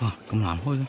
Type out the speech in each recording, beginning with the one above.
啊，咁难开嘅。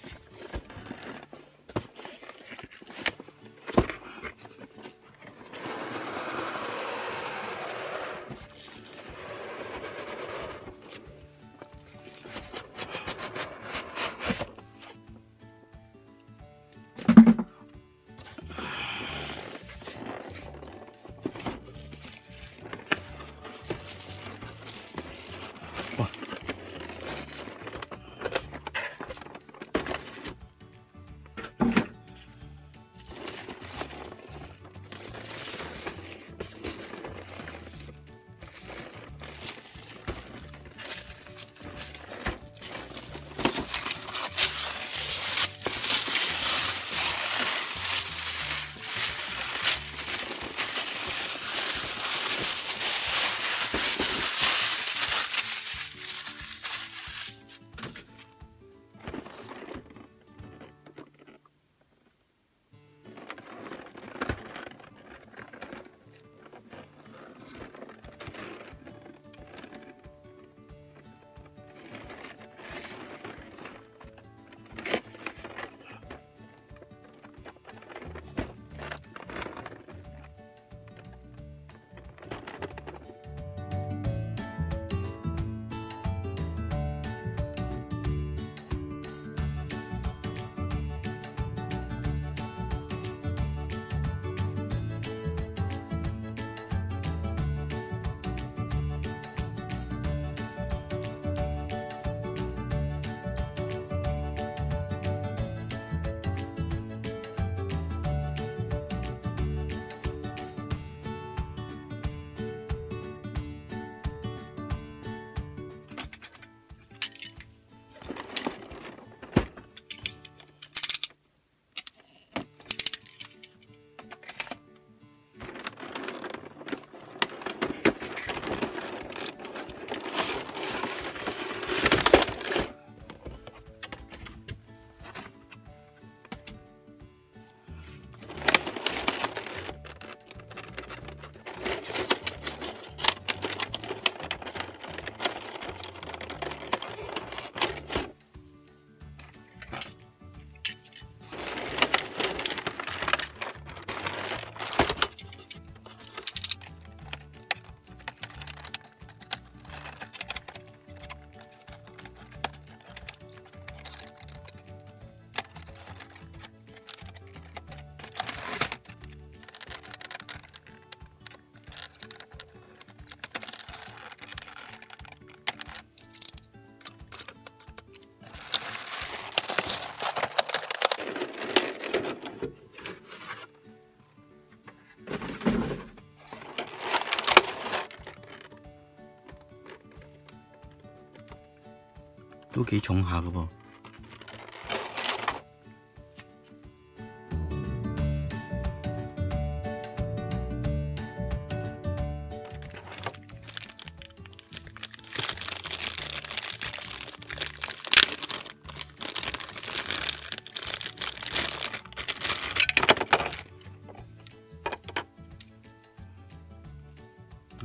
幾重下嘅噃。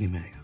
啲咩嚟㗎？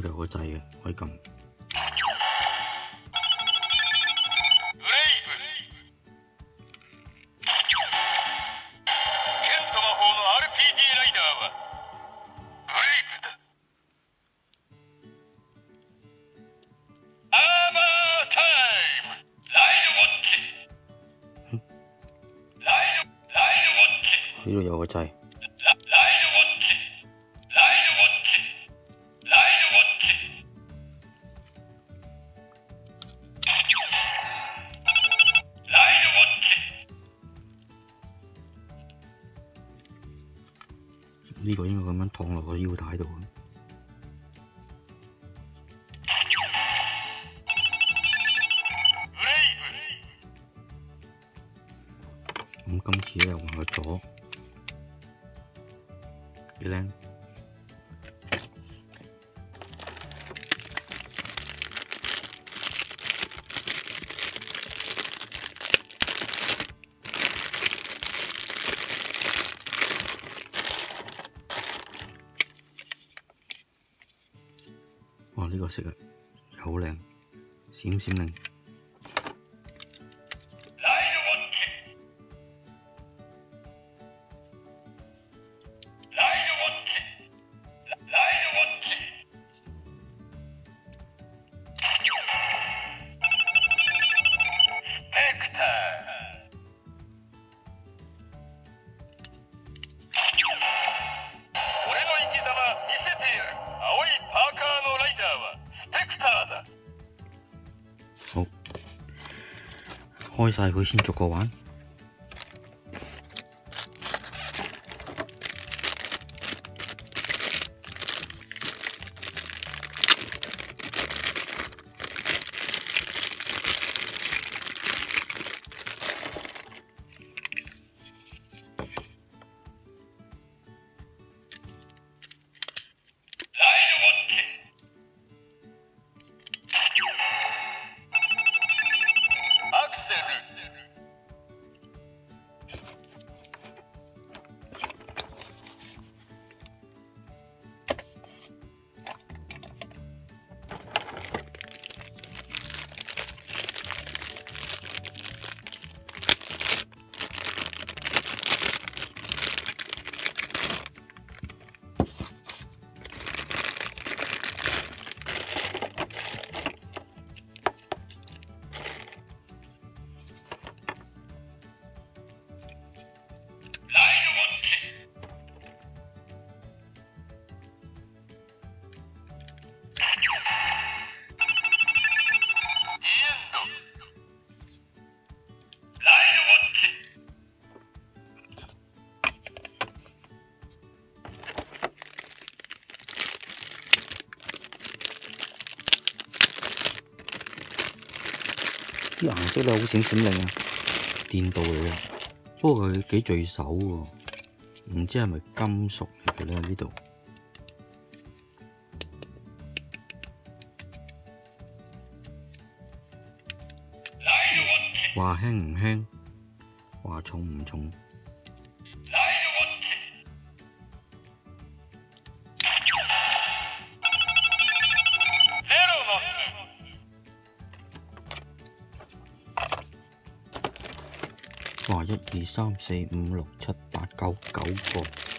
呢度個掣嘅，可以撳。呢個應該咁樣燙落個腰帶度。咁今次咧，換個咗幾靚。色啊，好靚，閃閃亮。開晒佢先逐個玩。啲顏色咧好閃閃亮啊，電鍍嚟嘅，不過佢幾聚手喎，唔知係咪金屬嚟嘅咧呢度？話輕唔輕，話重唔重？二三四五六七八九九个，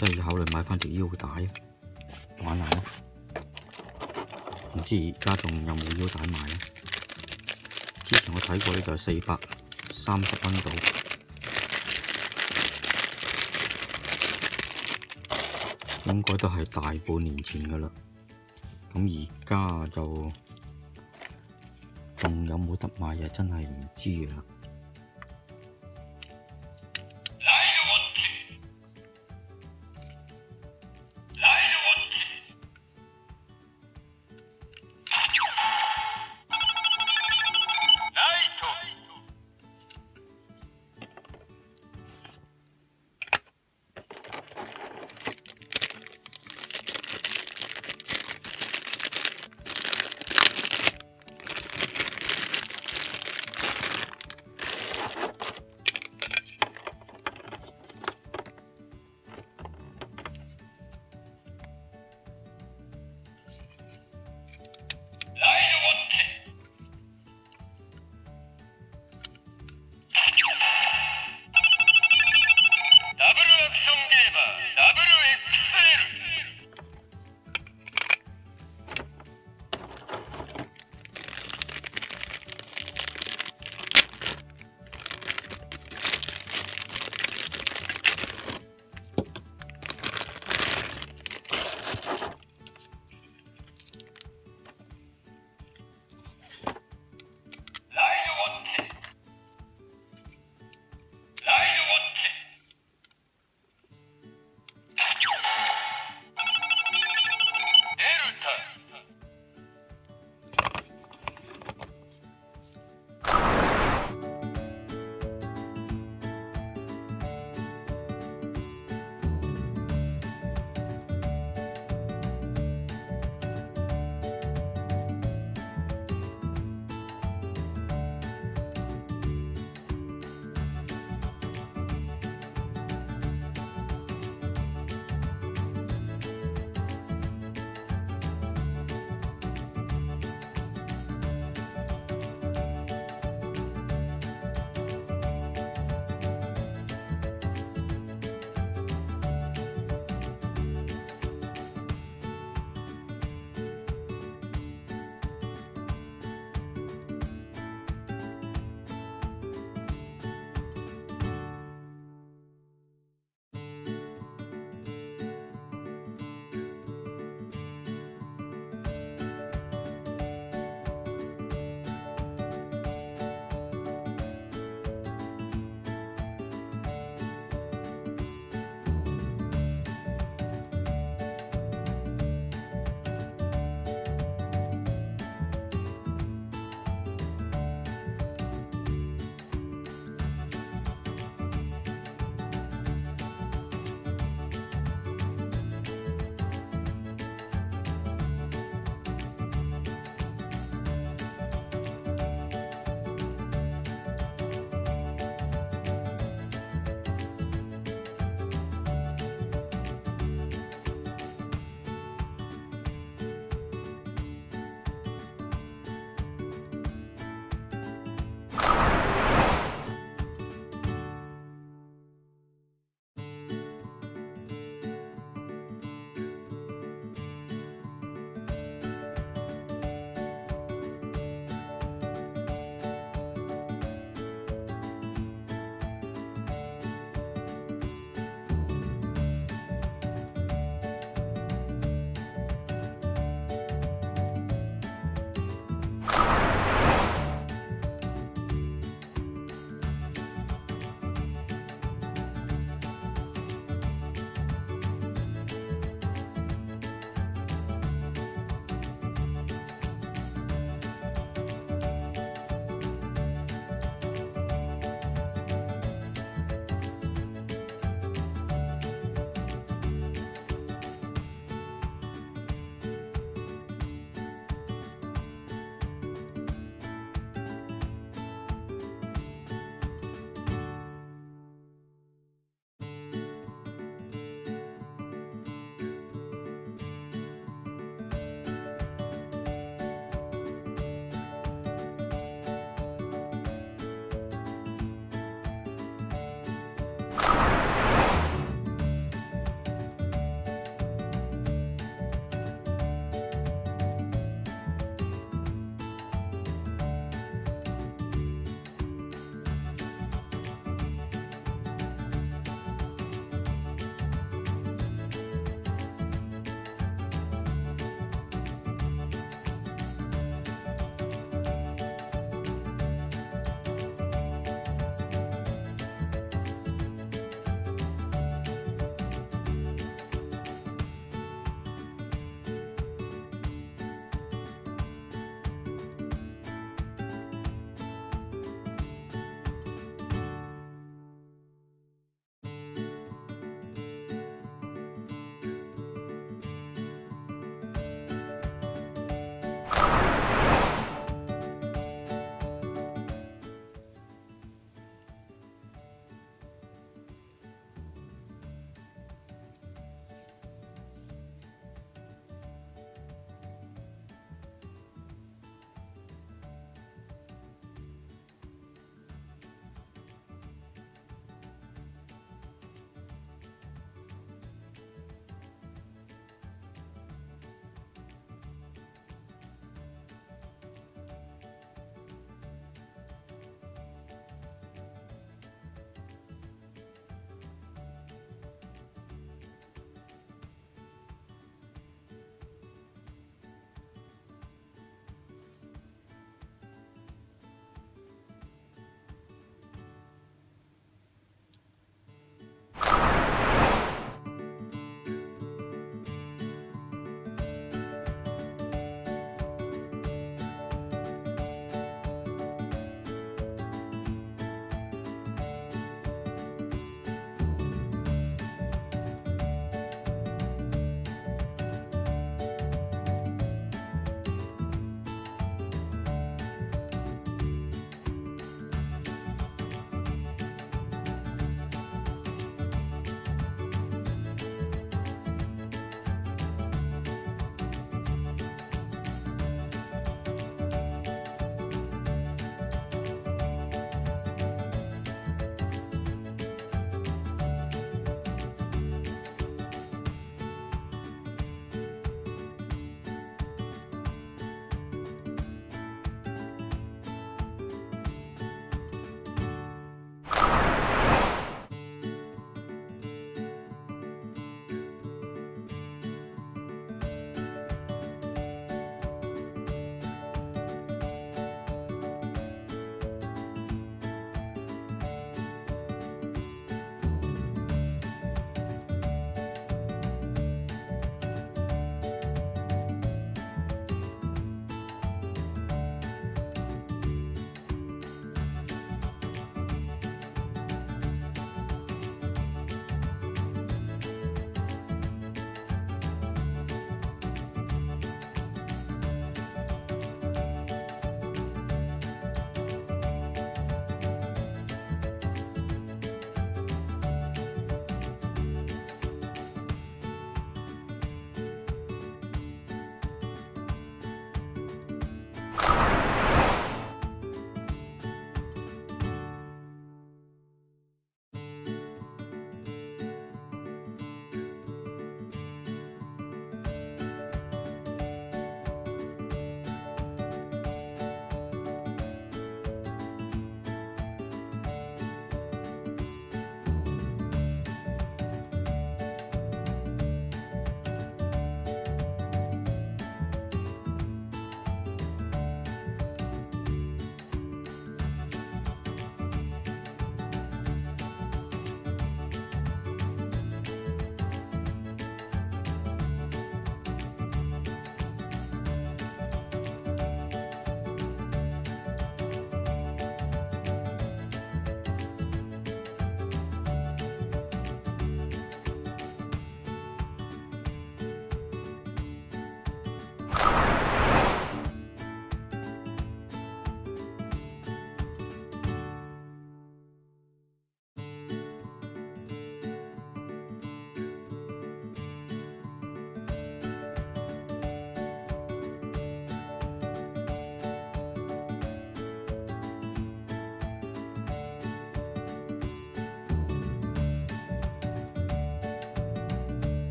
真係要考慮買翻條腰帶玩下咧？唔知而家仲有冇腰帶賣咧？之前我睇過呢就係四百三十蚊度，應該都係大半年前噶啦。咁而家就仲有冇得賣呀？真係唔知啦。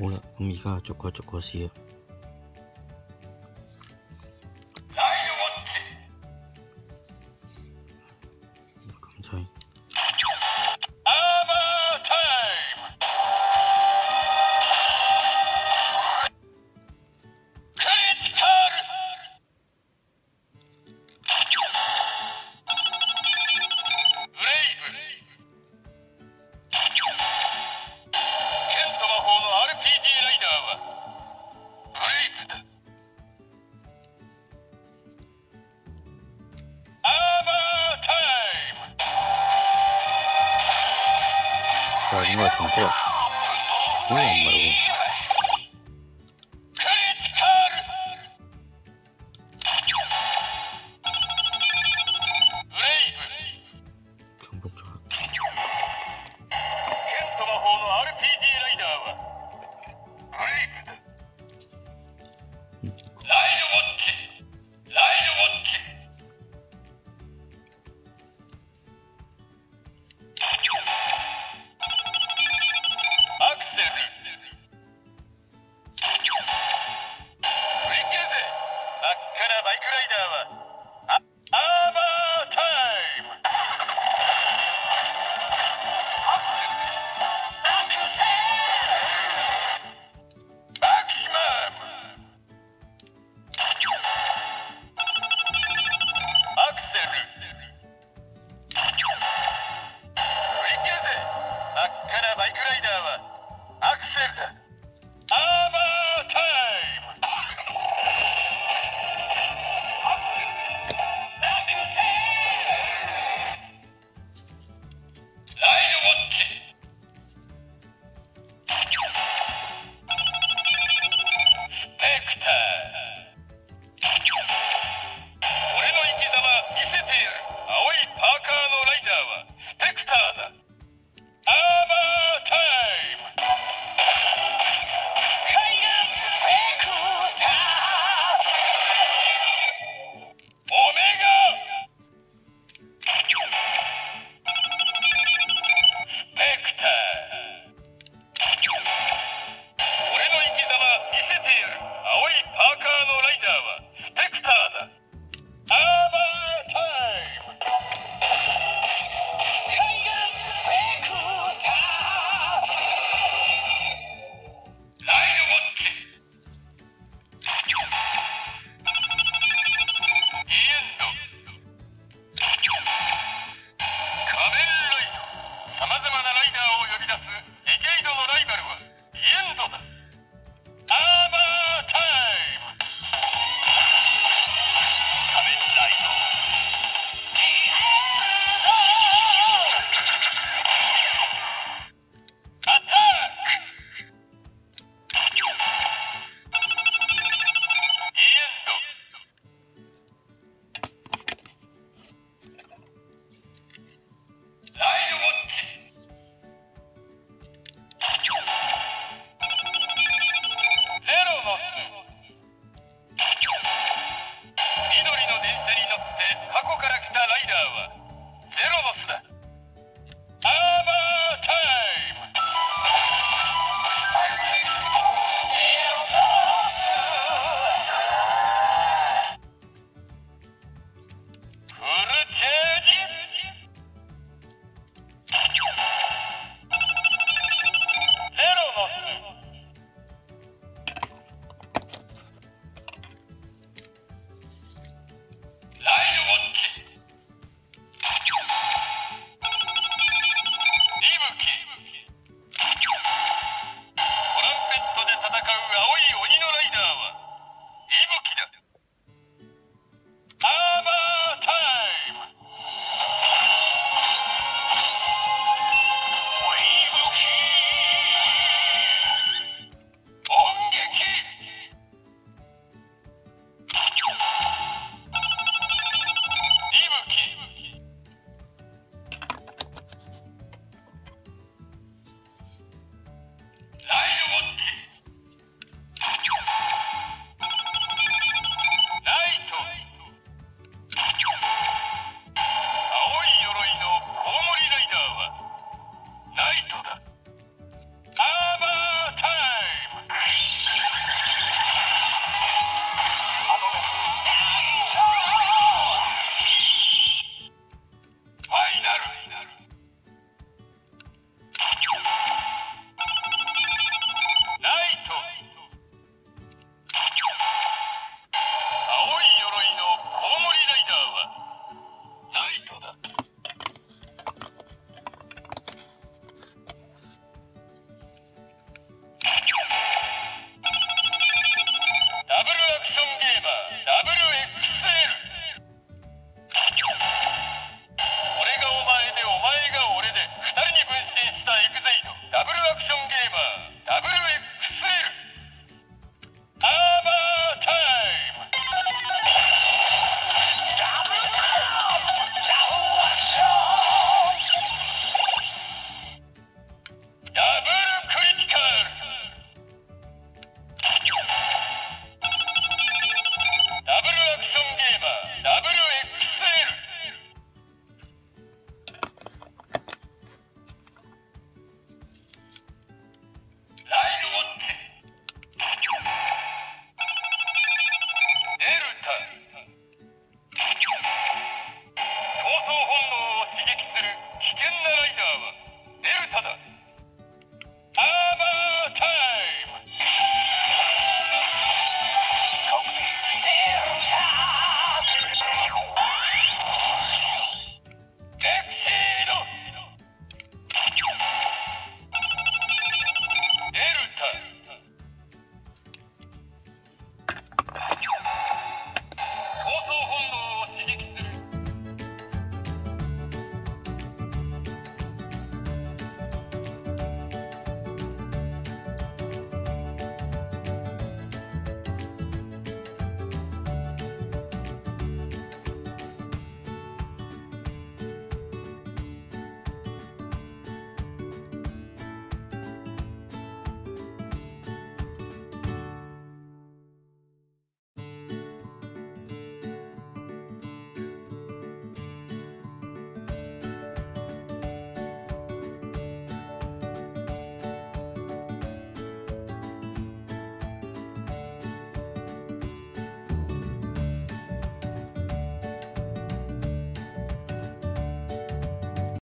好啦，咁而家逐個逐個試啊。